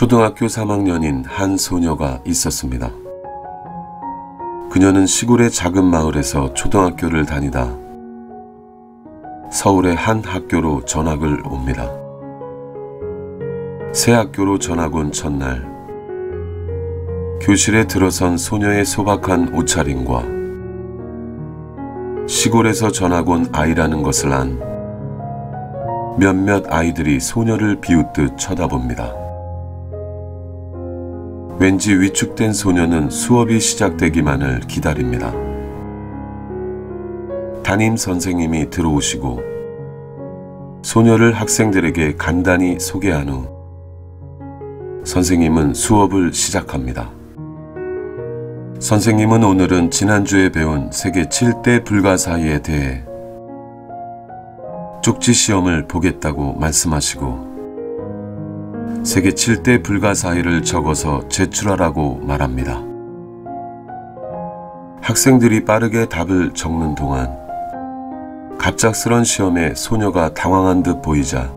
초등학교 3학년인 한 소녀가 있었습니다. 그녀는 시골의 작은 마을에서 초등학교를 다니다 서울의 한 학교로 전학을 옵니다. 새 학교로 전학 온 첫날, 교실에 들어선 소녀의 소박한 옷차림과 시골에서 전학 온 아이라는 것을 안 몇몇 아이들이 소녀를 비웃듯 쳐다봅니다. 왠지 위축된 소녀는 수업이 시작되기만을 기다립니다. 담임 선생님이 들어오시고 소녀를 학생들에게 간단히 소개한 후 선생님은 수업을 시작합니다. 선생님은 오늘은 지난주에 배운 세계 7대 불가사의에 대해 쪽지 시험을 보겠다고 말씀하시고 세계 7대 불가사의를 적어서 제출하라고 말합니다. 학생들이 빠르게 답을 적는 동안 갑작스런 시험에 소녀가 당황한 듯 보이자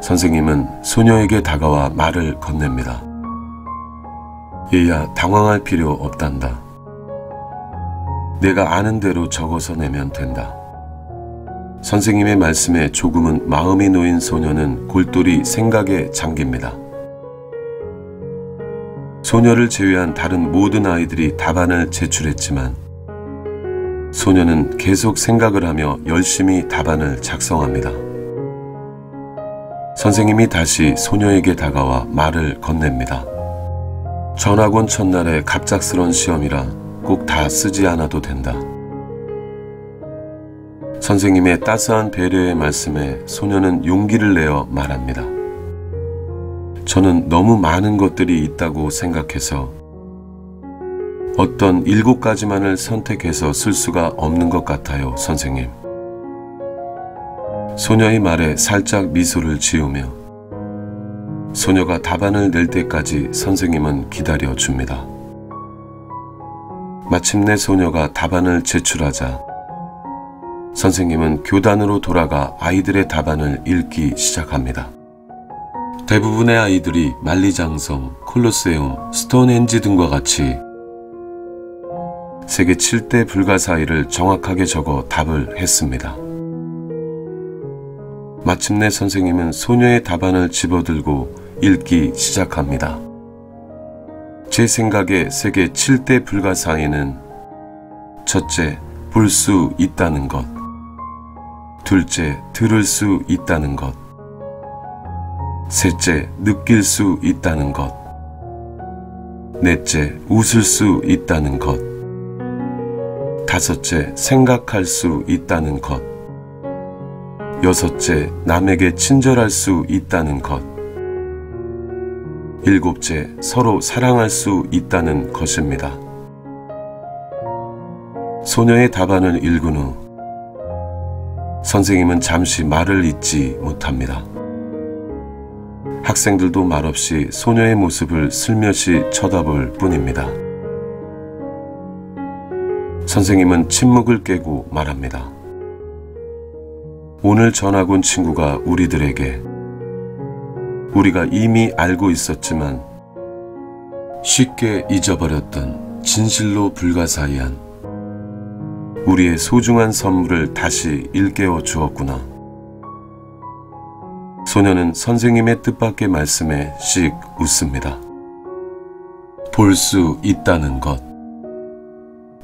선생님은 소녀에게 다가와 말을 건넵니다. 얘야, 당황할 필요 없단다. 내가 아는 대로 적어서 내면 된다. 선생님의 말씀에 조금은 마음이 놓인 소녀는 골똘히 생각에 잠깁니다. 소녀를 제외한 다른 모든 아이들이 답안을 제출했지만 소녀는 계속 생각을 하며 열심히 답안을 작성합니다. 선생님이 다시 소녀에게 다가와 말을 건넵니다. 전학 온 첫날에 갑작스런 시험이라 꼭 다 쓰지 않아도 된다. 선생님의 따스한 배려의 말씀에 소녀는 용기를 내어 말합니다. 저는 너무 많은 것들이 있다고 생각해서 어떤 일곱 가지만을 선택해서 쓸 수가 없는 것 같아요, 선생님. 소녀의 말에 살짝 미소를 지으며 소녀가 답안을 낼 때까지 선생님은 기다려 줍니다. 마침내 소녀가 답안을 제출하자 선생님은 교단으로 돌아가 아이들의 답안을 읽기 시작합니다. 대부분의 아이들이 만리장성, 콜로세움, 스톤헨지 등과 같이 세계 7대 불가사의를 정확하게 적어 답을 했습니다. 마침내 선생님은 소녀의 답안을 집어들고 읽기 시작합니다. 제 생각에 세계 7대 불가사의는 첫째, 볼 수 있다는 것. 둘째, 들을 수 있다는 것. 셋째, 느낄 수 있다는 것. 넷째, 웃을 수 있다는 것. 다섯째, 생각할 수 있다는 것. 여섯째, 남에게 친절할 수 있다는 것. 일곱째, 서로 사랑할 수 있다는 것입니다. 소녀의 답안을 읽은 후 선생님은 잠시 말을 잇지 못합니다. 학생들도 말없이 소녀의 모습을 슬며시 쳐다볼 뿐입니다. 선생님은 침묵을 깨고 말합니다. 오늘 전학 온 친구가 우리들에게 우리가 이미 알고 있었지만 쉽게 잊어버렸던 진실로 불가사의한 우리의 소중한 선물을 다시 일깨워 주었구나. 소녀는 선생님의 뜻밖의 말씀에 씩 웃습니다. 볼 수 있다는 것,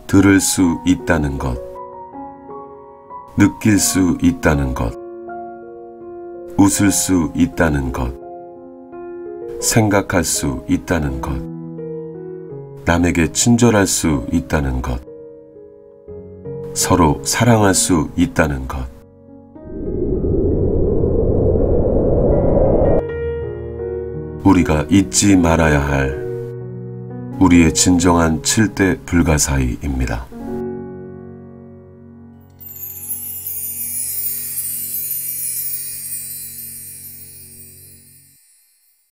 들을 수 있다는 것, 느낄 수 있다는 것, 웃을 수 있다는 것, 생각할 수 있다는 것, 남에게 친절할 수 있다는 것, 서로 사랑할 수 있다는 것. 우리가 잊지 말아야 할 우리의 진정한 7대 불가사의입니다.